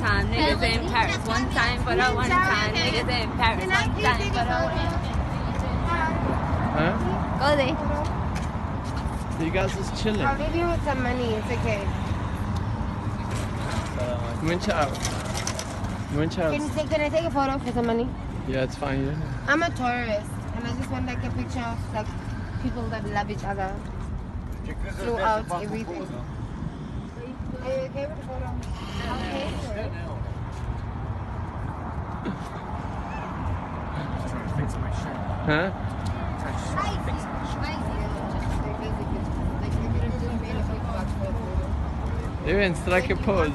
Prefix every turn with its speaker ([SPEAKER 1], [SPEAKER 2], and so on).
[SPEAKER 1] time, niggas in Paris. One time but the one time, niggas in Paris. One time for the one
[SPEAKER 2] Huh?
[SPEAKER 1] Go there.
[SPEAKER 2] You guys just chilling.
[SPEAKER 3] I'll leave you with some money. It's okay.
[SPEAKER 2] Munch out. Munch
[SPEAKER 3] Can, you take, can I take a photo for some money?
[SPEAKER 2] Yeah, it's fine. Yeah.
[SPEAKER 3] I'm a tourist, and I just want like a picture of like people that love each other throughout everything. Are you okay with the photo?
[SPEAKER 2] Huh? Even strike a pose.